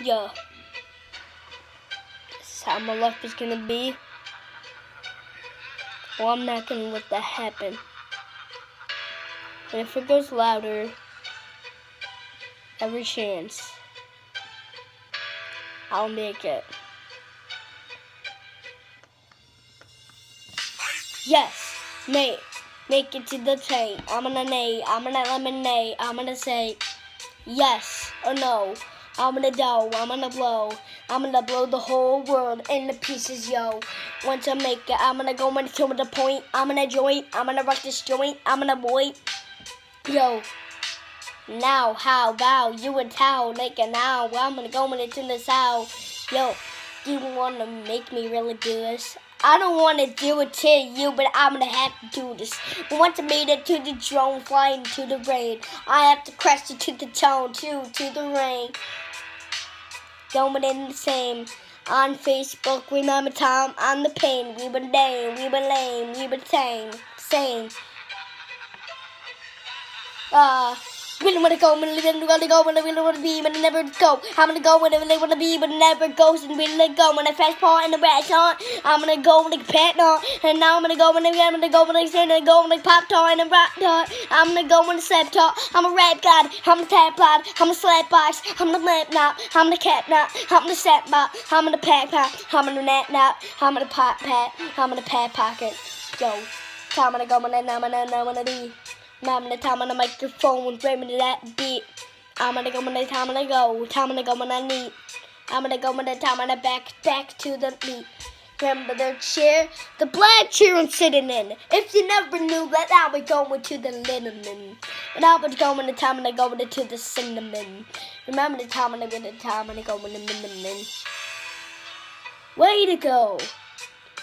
Yeah. This is how my life is gonna be. Well, I'm not gonna let that happen. And if it goes louder, every chance, I'll make it. Yes, Nate, make it to the tank. I'm gonna Nate, I'm gonna lemonade, I'm gonna say yes or no. I'm gonna do, I'm gonna blow. I'm gonna blow the whole world into pieces, yo. Once I make it, I'm gonna go and into the point. I'm gonna joint, I'm gonna rock this joint, I'm gonna boy. Yo. Now, how, bow, you and towel, like now. I'm gonna go into the south. Yo, you wanna make me really do this? I don't want to do it to you, but I'm gonna have to do this. Once I made it to the drone, flying to the rain, I have to crash it to the tone, too, to the rain. Going in the same. On Facebook, remember Tom on the pain. We been lame, we been lame, we been tame, same. Uh, really wanna go, really wanna go, when I really wanna be, but I never go. I'm gonna go when I wanna be, but I never goes and really go. When I fast part in the restaurant, I'm gonna go when I pet on, and now I'm gonna go when I I'm gonna go when I stand and go when I pop tar and a rock tar. I'm gonna go when I slap tar. I'm a rap god, I'm a tap pod, I'm a slap box, I'm the lamp knot, I'm the cat knot, I'm the sap bot, I'm the pack pot, I'm the nat knot, I'm the pot pat, I'm the pad pocket. Yo, I'm gonna go when I gonna I'm gonna be. I'm gonna time on the microphone, framing that beat. I'm gonna go when the time gonna go, time gonna go when I need. I'm gonna go when the time on the back, back to the beat. Remember the chair, the black chair I'm sitting in. If you never knew that, I was going to the liniment. And I was going the time and I going to the cinnamon. Remember the time and I go the time and I go in the cinnamon. Way to go.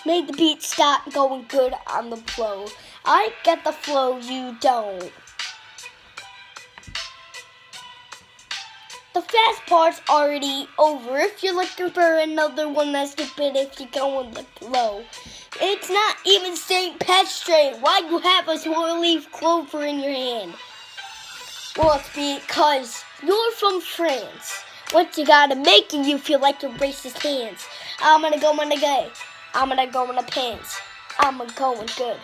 Made the beat start going good on the flow. I get the flow, you don't. The fast part's already over. If you're looking for another one that's stupid, if you're going look low. It's not even St. Patrick. Why you have a four leaf clover in your hand? Well, it's because you're from France. What you gotta making you feel like your racist hands. I'm gonna go in the gay. I'm gonna go in the pants. I'm gonna go in good.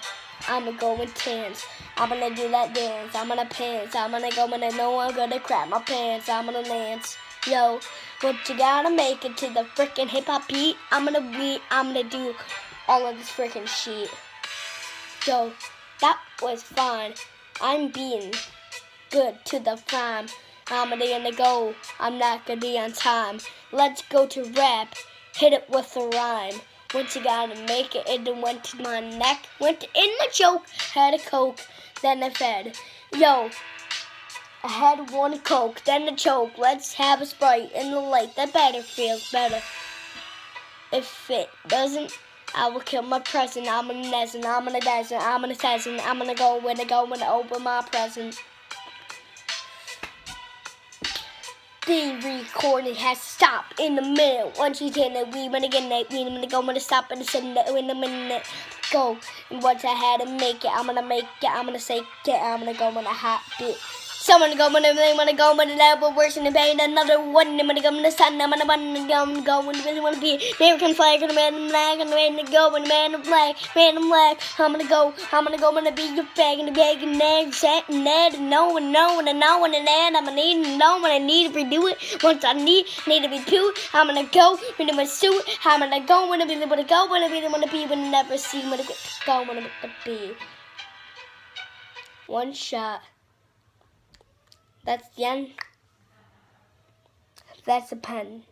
I'm gonna go in tans. I'm gonna do that dance. I'm gonna pants. I'm gonna go in and know I'm gonna crap my pants. I'm gonna dance. Yo, what you gotta make it to the freaking hip hop beat? I'm gonna be, I'm gonna do all of this freaking shit. Yo, that was fun. I'm being good to the prime. I'm gonna go. I'm not gonna be on time. Let's go to rap. Hit it with a rhyme. Once you gotta make it, it went to my neck, went in the choke, had a coke, then I fed. Yo, I had one coke, then a choke. Let's have a sprite in the light. That better feels better. If it doesn't, I will kill my present. I'm gonna nesson, I'm gonna desert, I'm gonna tessin', I'm gonna go when I go when I open my present. Recording has stopped in the middle. Once you turn it, we wanna get it. we gonna go, wanna stop and send it in a minute. Go. And once I had to make it, I'm gonna make it. I'm gonna say it. I'm gonna go on a hot bit. Someone to go when they wanna go when the level worse in the pain. Another one, I'm gonna go in the sun. I'm gonna run and go and go when really wanna be. American flag and the black and the man to go and the black, man in black. I'm gonna go, I'm gonna go when the be your bag and the bag and egg set and that and no and no and no and that. I'm gonna need and know when I need to redo it. Once I need, need to be two. I'm gonna go when I'm a suit. I'm gonna go when I really wanna go when I really wanna be when I never see when I go when I want to be. One shot. That's the end. That's the pen.